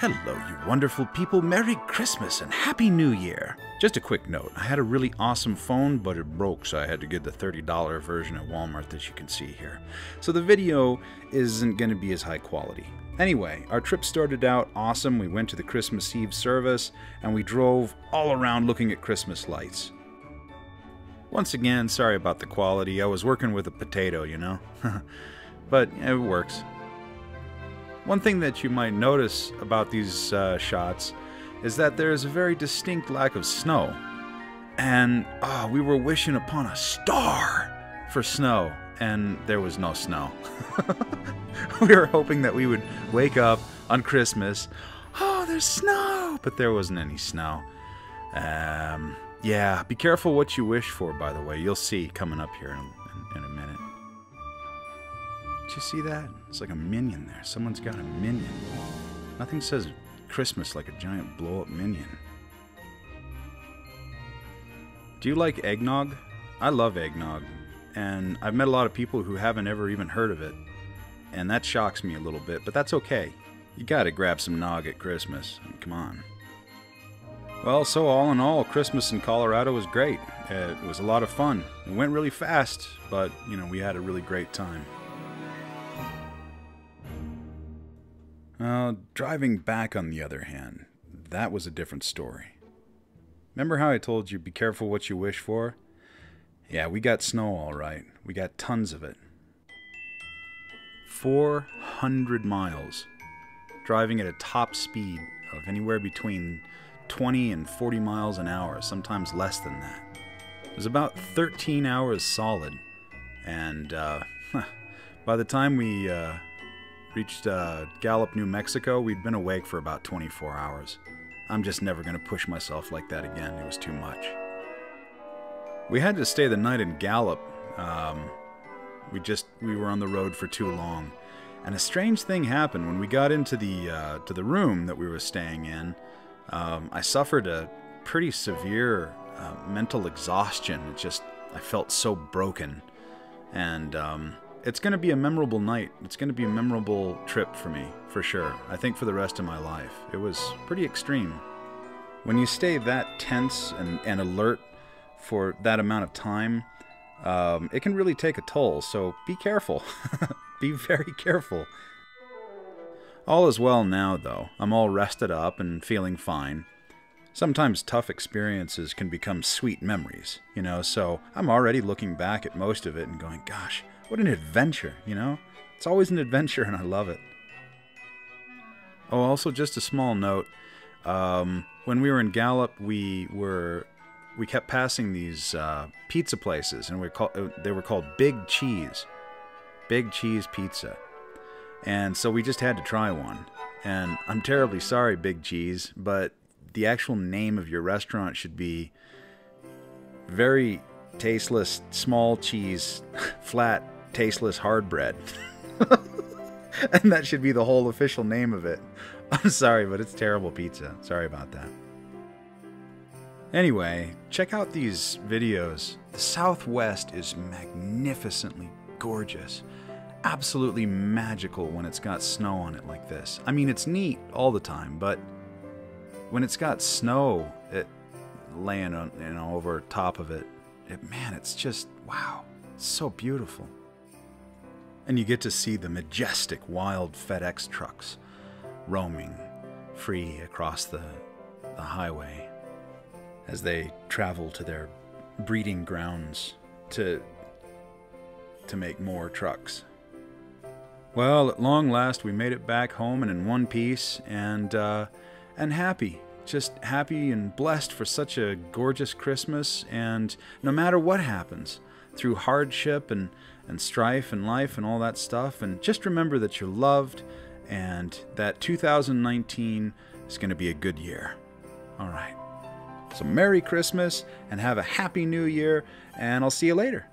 Hello, you wonderful people. Merry Christmas and Happy New Year. Just a quick note I had a really awesome phone, but it broke, so I had to get the $30 version at Walmart that you can see here. So the video isn't going to be as high quality. Anyway, our trip started out awesome. We went to the Christmas Eve service and we drove all around looking at Christmas lights. Once again, sorry about the quality. I was working with a potato, you know? but it works. One thing that you might notice about these uh, shots is that there is a very distinct lack of snow. And oh, we were wishing upon a star for snow, and there was no snow. we were hoping that we would wake up on Christmas, oh, there's snow, but there wasn't any snow. Um, yeah, be careful what you wish for, by the way. You'll see coming up here Did you see that? It's like a minion there. Someone's got a minion. Nothing says Christmas like a giant blow up minion. Do you like eggnog? I love eggnog. And I've met a lot of people who haven't ever even heard of it. And that shocks me a little bit, but that's okay. You gotta grab some nog at Christmas. come on. Well, so all in all, Christmas in Colorado was great. It was a lot of fun. It went really fast, but, you know, we had a really great time. Driving back, on the other hand, that was a different story. Remember how I told you be careful what you wish for? Yeah, we got snow all right. We got tons of it. 400 miles, driving at a top speed of anywhere between 20 and 40 miles an hour, sometimes less than that. It was about 13 hours solid, and uh, by the time we uh, reached uh, Gallup, New Mexico, we'd been awake for about 24 hours. I'm just never going to push myself like that again. It was too much. We had to stay the night in Gallup. Um, we just we were on the road for too long, and a strange thing happened when we got into the uh, to the room that we were staying in. Um, I suffered a pretty severe uh, mental exhaustion. It just I felt so broken, and um, it's going to be a memorable night. It's going to be a memorable trip for me, for sure. I think for the rest of my life. It was pretty extreme. When you stay that tense and, and alert for that amount of time, um, it can really take a toll. So be careful. be very careful. All is well now, though. I'm all rested up and feeling fine. Sometimes tough experiences can become sweet memories, you know, so I'm already looking back at most of it and going, gosh, what an adventure, you know? It's always an adventure and I love it. Oh, also just a small note. Um, when we were in Gallup, we were we kept passing these uh, pizza places, and we call, uh, they were called Big Cheese, Big Cheese Pizza, and so we just had to try one. And I'm terribly sorry, Big Cheese, but the actual name of your restaurant should be very tasteless small cheese flat tasteless hard bread. and that should be the whole official name of it. I'm sorry, but it's terrible pizza. Sorry about that. Anyway, check out these videos. The Southwest is magnificently gorgeous. Absolutely magical when it's got snow on it like this. I mean, it's neat all the time, but when it's got snow it, laying on, you know, over top of it, it, man, it's just, wow, it's so beautiful and you get to see the majestic wild FedEx trucks roaming free across the, the highway as they travel to their breeding grounds to to make more trucks. Well, at long last, we made it back home and in one piece, and uh, and happy, just happy and blessed for such a gorgeous Christmas. And no matter what happens, through hardship and and strife and life and all that stuff. And just remember that you're loved and that 2019 is going to be a good year. All right. So, Merry Christmas and have a Happy New Year, and I'll see you later.